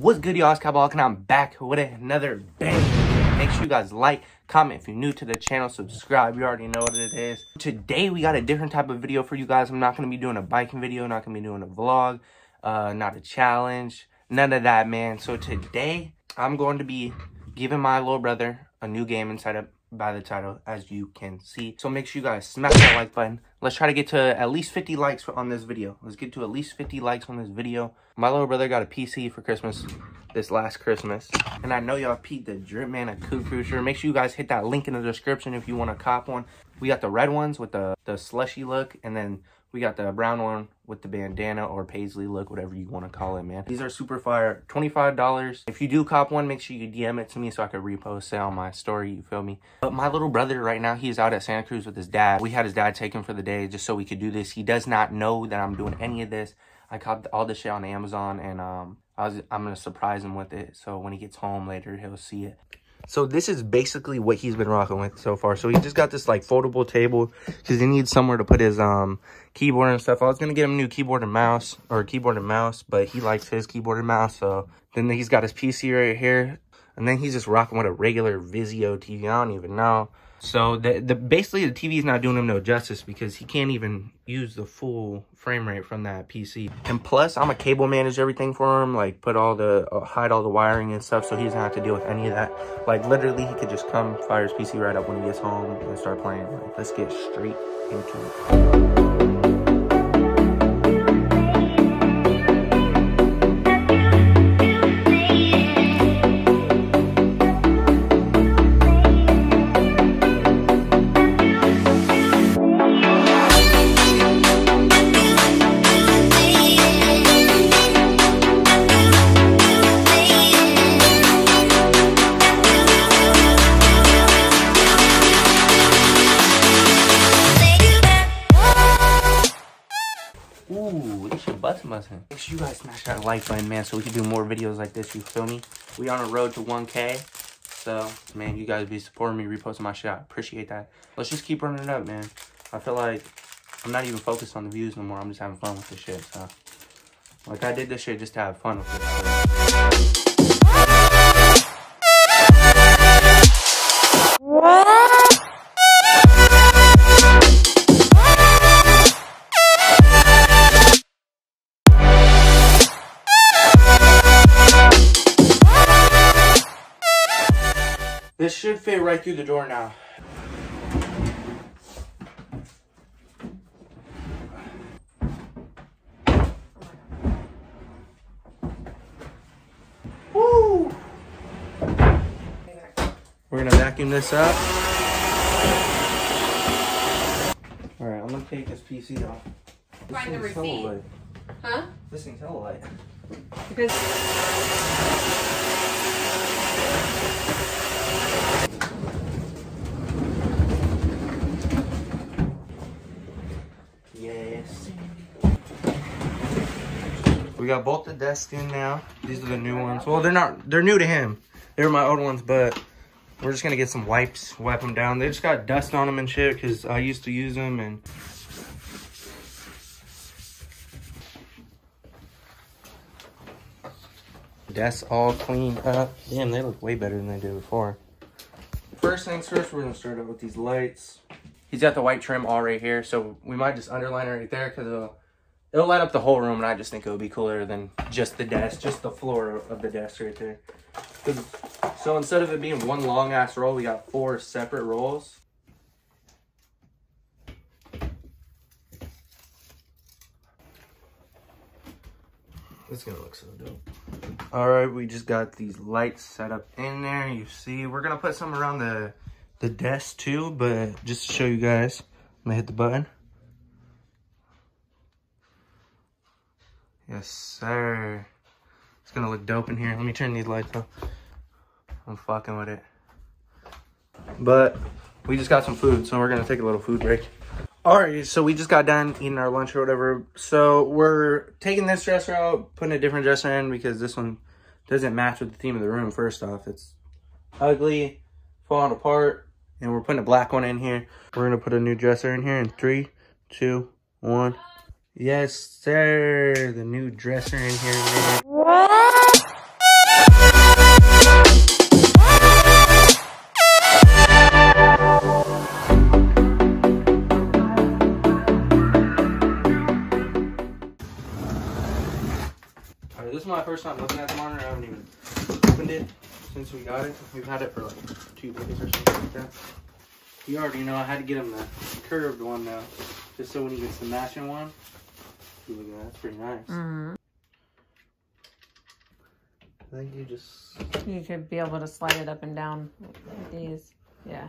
What's good, y'all? It's Cowboy and I'm back with another bang. Make sure you guys like, comment if you're new to the channel, subscribe. You already know what it is. Today, we got a different type of video for you guys. I'm not going to be doing a biking video, not going to be doing a vlog, uh, not a challenge, none of that, man. So today, I'm going to be giving my little brother a new game inside of by the title as you can see. So make sure you guys smash that like button. Let's try to get to at least 50 likes on this video. Let's get to at least 50 likes on this video. My little brother got a pc for christmas this last christmas. And i know y'all peeped the drip man a cuckoo shirt make sure you guys hit that link in the description if you want to cop one we got the red ones with the the slushy look and then we got the brown one with the bandana or paisley look, whatever you want to call it, man. These are super fire. $25. If you do cop one, make sure you DM it to me so I could repost it on my story, you feel me? But my little brother right now, he's out at Santa Cruz with his dad. We had his dad take him for the day just so we could do this. He does not know that I'm doing any of this. I copped all this shit on Amazon and um, I was, I'm going to surprise him with it. So when he gets home later, he'll see it. So this is basically what he's been rocking with so far. So he just got this like foldable table because he needs somewhere to put his um keyboard and stuff. I was gonna get him a new keyboard and mouse or keyboard and mouse, but he likes his keyboard and mouse. So then he's got his PC right here, and then he's just rocking with a regular Vizio TV. I don't even know. So the, the basically the TV is not doing him no justice because he can't even use the full frame rate from that PC. And plus, I'm a cable manage everything for him, like put all the uh, hide all the wiring and stuff, so he doesn't have to deal with any of that. Like literally, he could just come fire his PC right up when he gets home and start playing. Like let's get straight into it. Bustin'. Make sure you guys smash that like button, man, so we can do more videos like this, you feel me? We on a road to 1K. So, man, you guys be supporting me, reposting my shit. I appreciate that. Let's just keep running it up, man. I feel like I'm not even focused on the views no more. I'm just having fun with this shit, so. Like, I did this shit just to have fun with it. Should fit right through the door now. Woo! We're gonna vacuum this up. Alright, I'm gonna take this PC off. Find the receipt. Huh? This thing's hella light. Because Yes. We got both the desks in now. These are the new ones. Well, they're not, they're new to him. They were my old ones, but we're just gonna get some wipes, wipe them down. They just got dust on them and shit because I used to use them and. Desks all cleaned up. Damn, they look way better than they did before. First things first, we're gonna start out with these lights. He's got the white trim all right here, so we might just underline it right there because it'll, it'll light up the whole room, and I just think it would be cooler than just the desk, just the floor of the desk right there. So instead of it being one long ass roll, we got four separate rolls. It's gonna look so dope. All right, we just got these lights set up in there. You see, we're gonna put some around the the desk too, but just to show you guys, I'm gonna hit the button. Yes, sir. It's gonna look dope in here. Let me turn these lights on. I'm fucking with it. But we just got some food, so we're gonna take a little food break. All right, so we just got done eating our lunch or whatever. So we're taking this dresser out, putting a different dresser in because this one doesn't match with the theme of the room. First off, it's ugly, falling apart, and we're putting a black one in here. We're gonna put a new dresser in here in three, two, one. Yes, sir. The new dresser in here. Man. This is my first time looking at the monitor. I haven't even opened it since we got it. We've had it for like two days or something like that. You already know I had to get him the curved one though, just so when he gets the matching one, Ooh, look at that, that's pretty nice. Mhm. I think you just You could be able to slide it up and down with these. Yeah.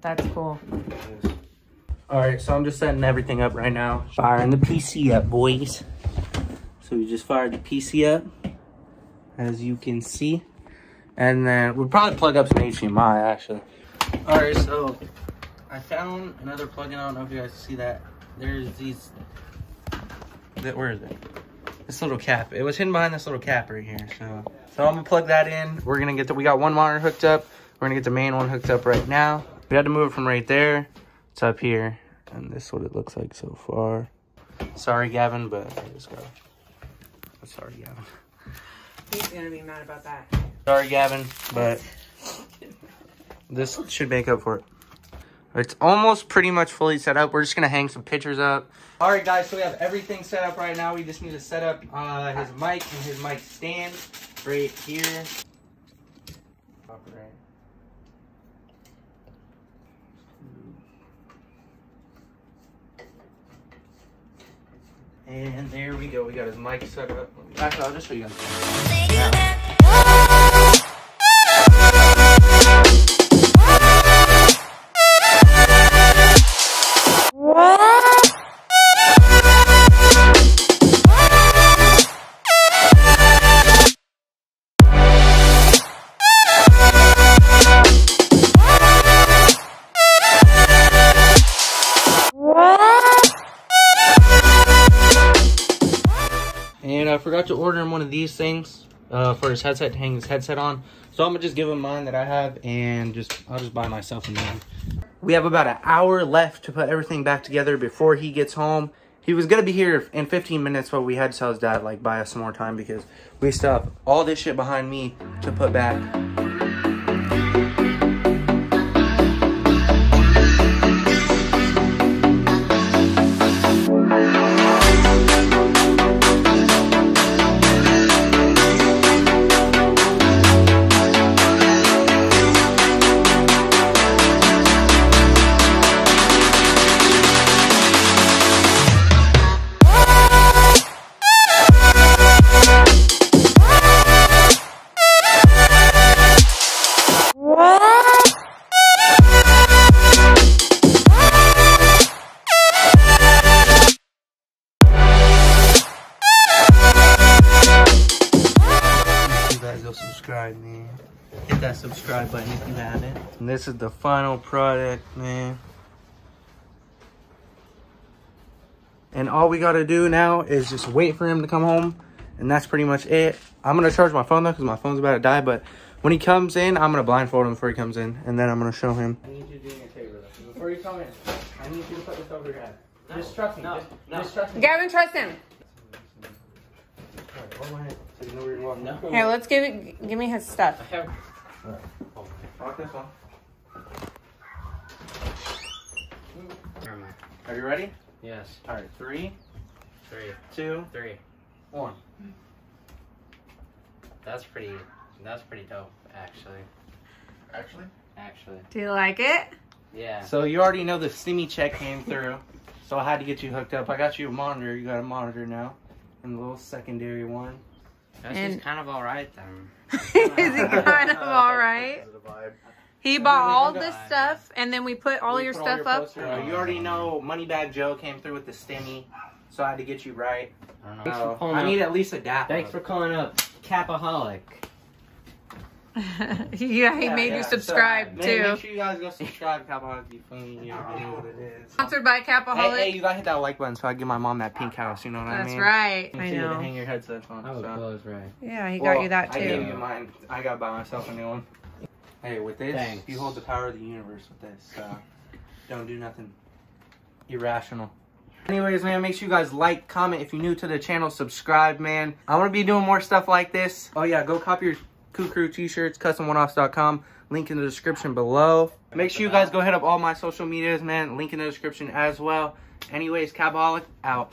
That's cool. All right, so I'm just setting everything up right now. Firing the PC up, boys. So we just fired the PC up, as you can see. And then we'll probably plug up some HDMI, actually. All right, so I found another plug-in. I don't know if you guys see that. There's these, that, where is it? This little cap. It was hidden behind this little cap right here. So, so I'm gonna plug that in. We're gonna get the, we got one monitor hooked up. We're gonna get the main one hooked up right now. We had to move it from right there it's up here, and this is what it looks like so far. Sorry, Gavin, but I just got. Sorry, Gavin. He's gonna be mad about that. Sorry, Gavin, but this should make up for it. It's almost pretty much fully set up. We're just gonna hang some pictures up. All right, guys. So we have everything set up right now. We just need to set up uh, his mic and his mic stand right here. Pop. And there we go. We got his mic set up. Actually, I'll just show you guys. Forgot to order him one of these things uh, for his headset to hang his headset on. So I'm gonna just give him mine that I have, and just I'll just buy myself a new one. We have about an hour left to put everything back together before he gets home. He was gonna be here in 15 minutes, but we had to tell his dad like buy us some more time because we still have all this shit behind me to put back. This is the final product, man. And all we gotta do now is just wait for him to come home. And that's pretty much it. I'm gonna charge my phone though, because my phone's about to die. But when he comes in, I'm gonna blindfold him before he comes in. And then I'm gonna show him. I need you to do me a favor though. Before you come in, I need you to put this over your head. just trust me. just, just trust me. Gavin, trust him. Alright, my hand so you know where you're walking. No. Here, let's give it. Give me his stuff. Walk this one. Where am I? Are you ready? Yes. All right, three, Three. two, Three. one. That's pretty. That's pretty dope, actually. Actually. Actually. Do you like it? Yeah. So you already know the Stimmy check came through, so I had to get you hooked up. I got you a monitor. You got a monitor now, and a little secondary one. That's And- just kind of all right then. Is he kind of all right? He bought all Okay. this stuff, and then we put all We your put stuff up. posters- uh, you already know Moneybag Joe came through with the Stimmy, so I had to get you right. I don't know. Thanks for So, I up. need at least a dap. Thanks for calling up Capaholic. yeah, he Yeah, made yeah, you subscribe make, too. Make sure you guys go subscribe. Capaholic, you feel me? You already know what it is. Sponsored by Hey, Capaholic. hey, you gotta hit that like button so I can give my mom that pink house. You know what I mean? That's mean? right. You I see it to know. hang your headsets on. I was so. close, right? Yeah, he Well, got you that too. I gave too. you mine. I gotta buy myself a new one. Hey, with this, Thanks. you hold the power of the universe with this. So don't do nothing irrational. Anyways, man, make sure you guys like, comment. If you're new to the channel, subscribe, man. I want to be doing more stuff like this. Oh, yeah, go copy your Crew t-shirts, customoneoffs.com. Link in the description below. Make sure you guys go hit up all my social medias, man. Link in the description as well. Anyways, Capaholic, out.